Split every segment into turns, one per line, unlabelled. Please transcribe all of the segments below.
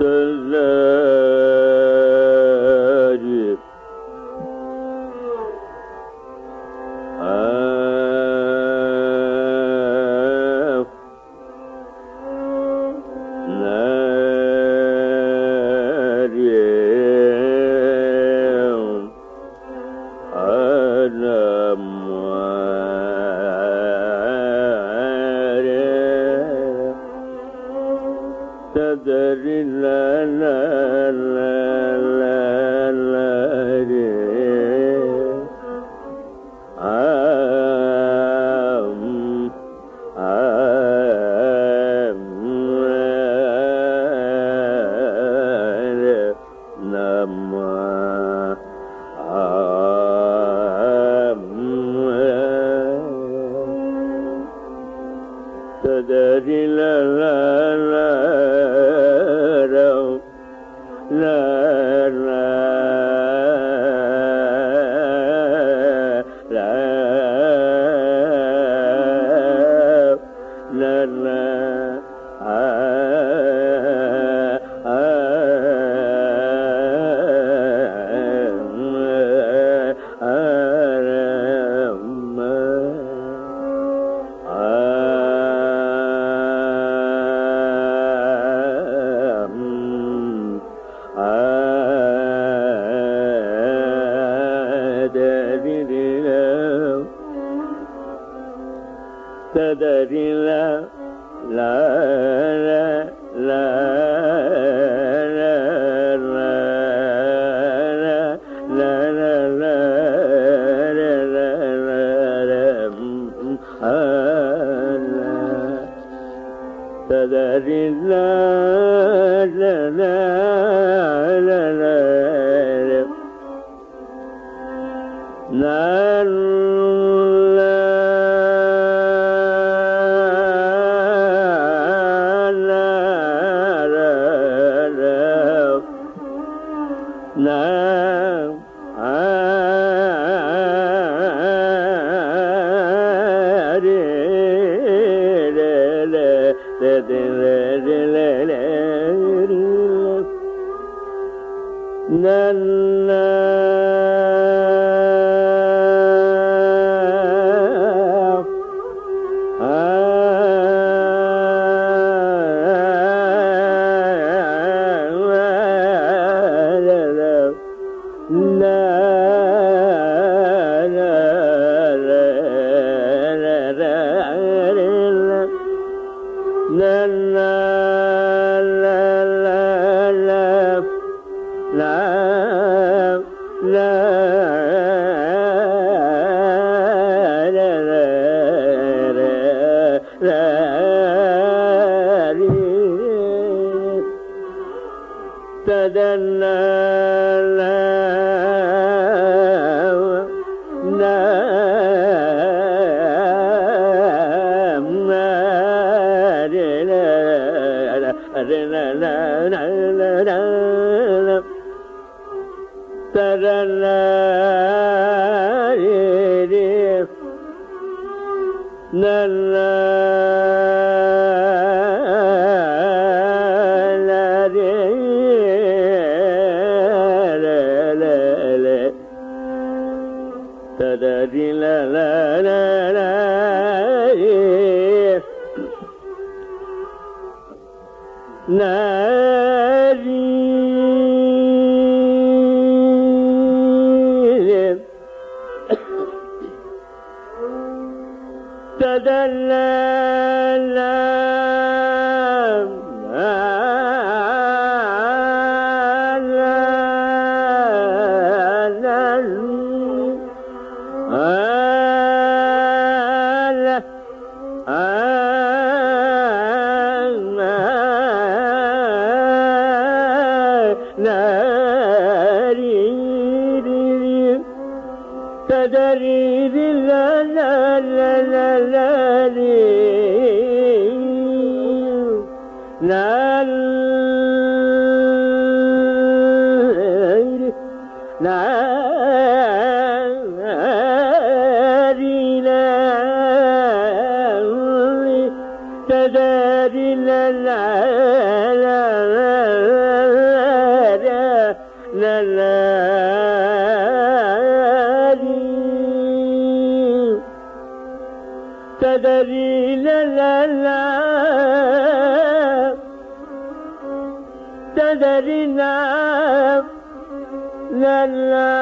كذلك la la. na na مقتدر لا لا لا لا لا لا لا لا لا لا لا لا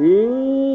E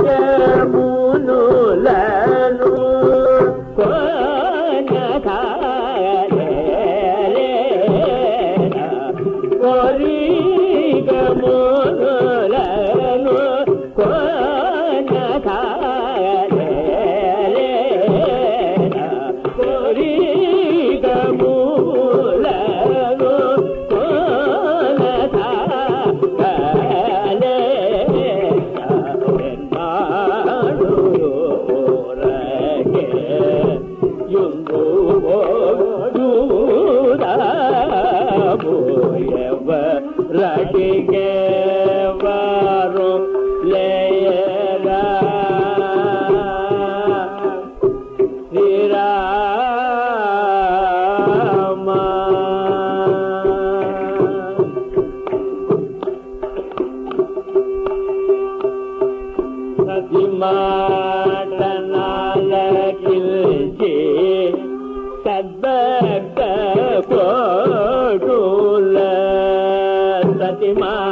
కోరికమును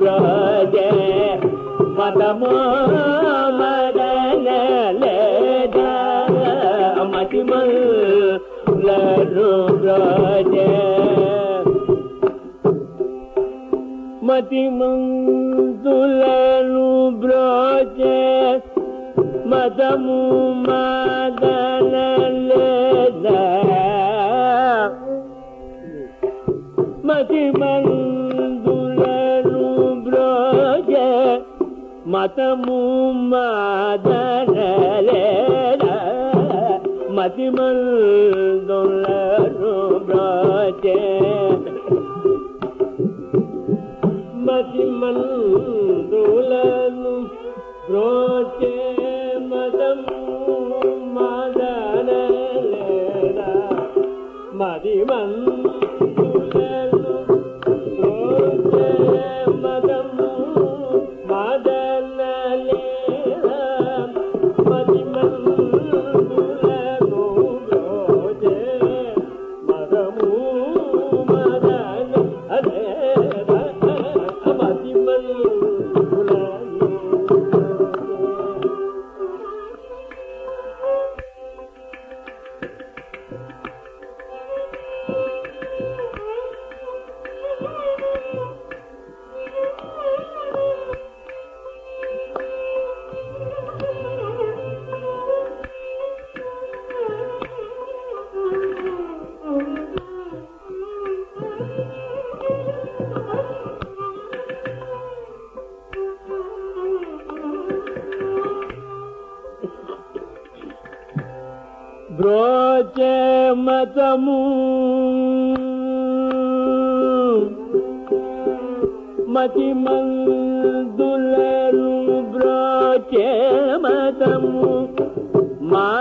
Braj పదమో మరణ మతిమ బ్రజ మతిమంతులను బ్రోజ మతము మదన లేదా మందులను బ్రోజ మతము మాదరలేద మతి మందులను బ్రోజ మతి మందులను బ్రోచే మతము మాదరలేద మతి మందు మతము మతి మందులను బ్రోచే మతము మాగనలేదా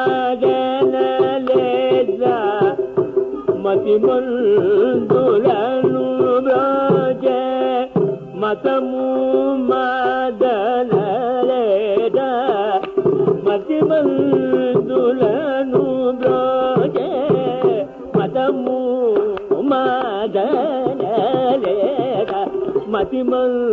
మతి మందు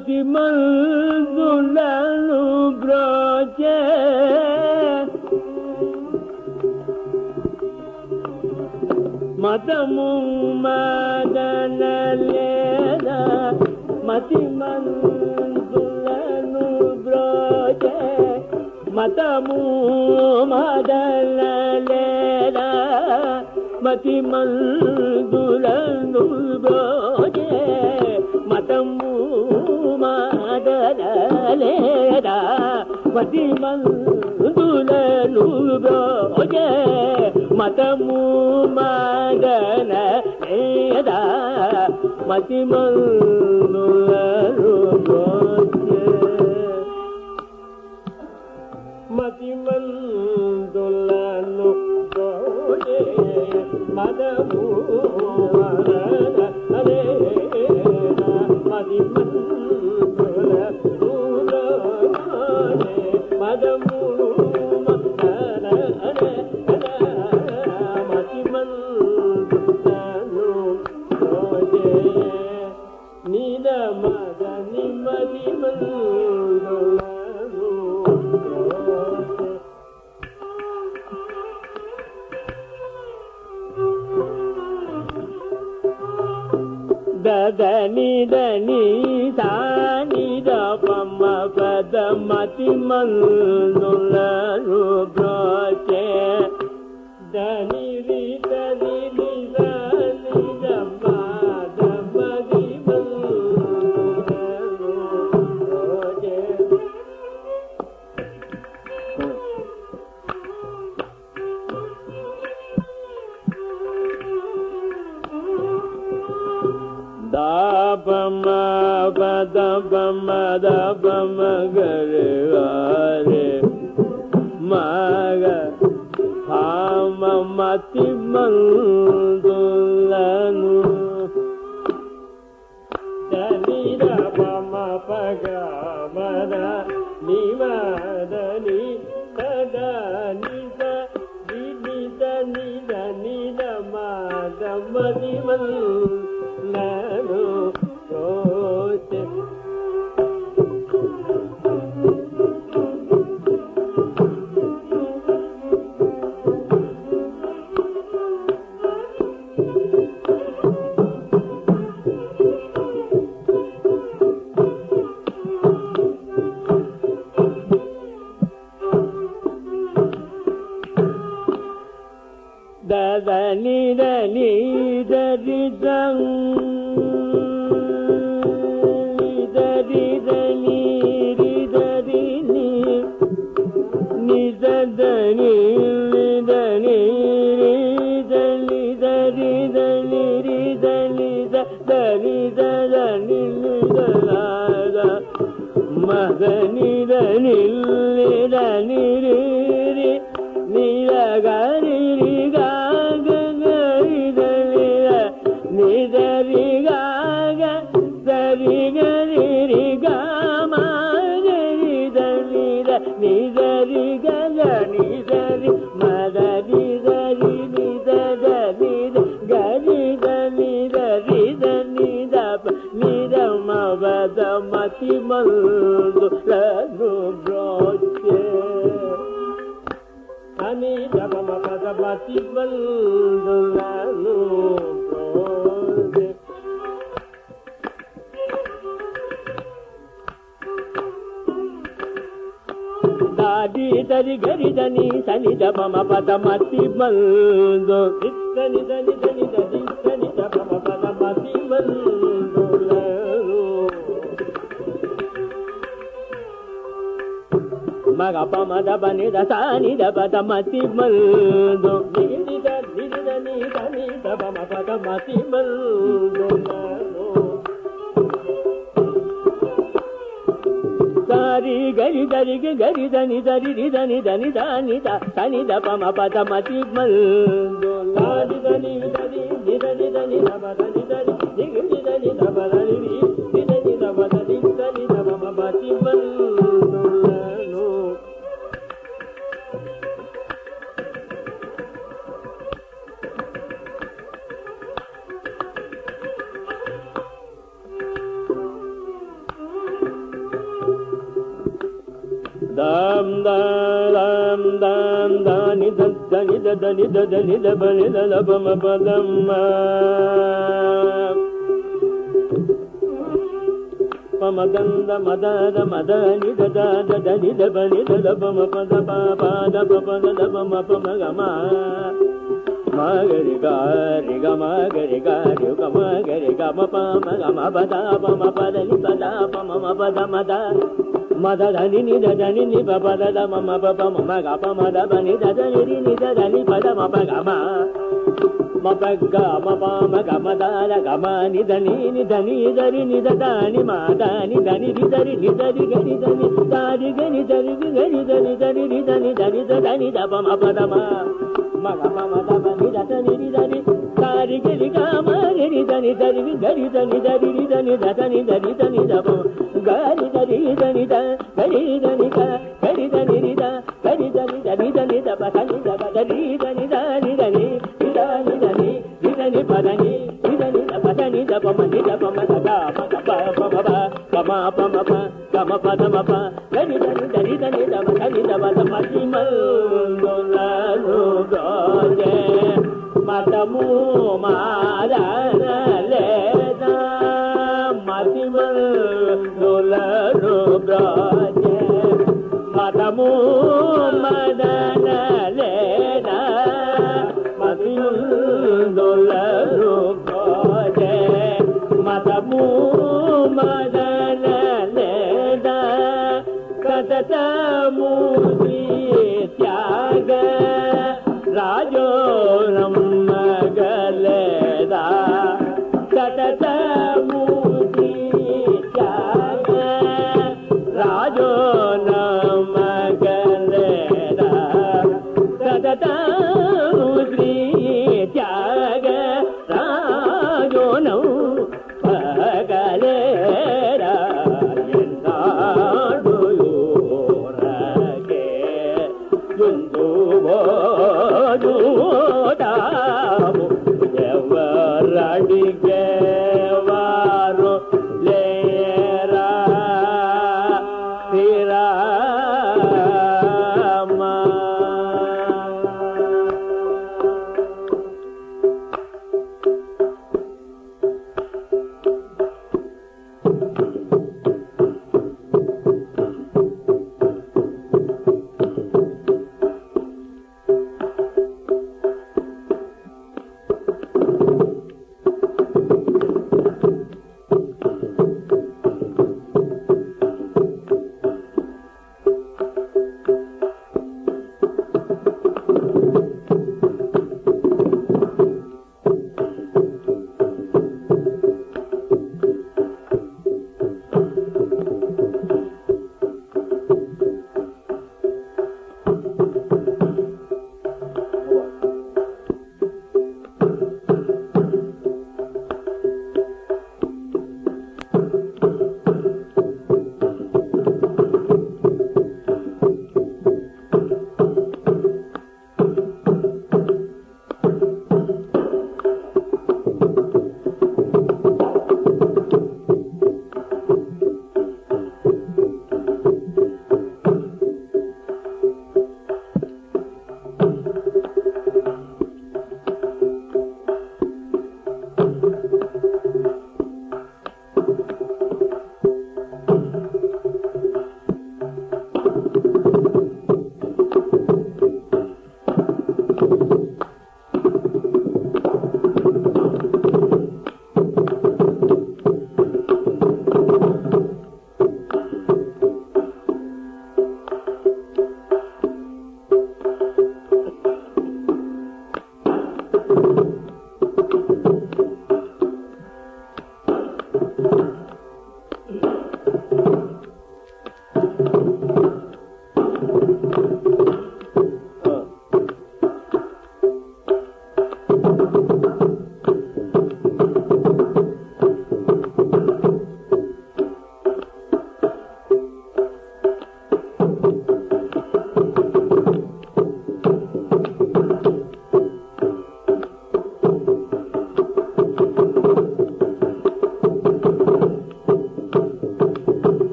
మతి మందులను బ్రోచే. మతము మదనలేదా? మతి మందులను బ్రోచే. మతము మదనలేదా? మతి మందులను బ్రోచే. మతము మాదనలేదా? మతి మందులను బ్రోచే మతము మాదనలేదా? మతి మందులను మతి మందులను బ్రోచే మదము మతి నిమది మందులను బ్రోచే దదని దని సాని దపమ పద మతి మందులను मली तारी ದನಿ ದನಿ ದನಿ मापा ದ मीमलानी ಪದ ಮತಿ ಬಂದು మగ పమద బనిద నిద సాని దబ మతి మందు నిద నిద ని దని దబ మ పద మతి మల్దు సారి గరి దరి గరి దని దరి రి దని దని దాని దని తని దప మ పద మతి మల్దు లాడి దని దం దం దం దాని దని దని దని దని లభమ పదమ్మ పమదంద మదద మద దద దని దని లభమ పద పాద పద లభమ పమ గమ మగరి గారి గమ గరి గారి గమ గరి గమ పమ గమ పద పమ పద ని పద పమ పద మద మదని నిదని ని పద ద మమ ప ప మమ గ మద ప దని నిదని ని రి ని ద దని పద మ ప గ మ మ ప నిదని మ ప మ గ మ ద ల గని మ ని ద దరి ని ద ని ద రి ని ద ద ని మ ద ని ద ని గని ద రి ని ద రి గ ని ద దని ద ని ద రి గ ని ద ని ద రి రి ద ని ద ని ద ద ని ద ప మ ప ద మ మ గ ప మ గరి గరి గరి గరి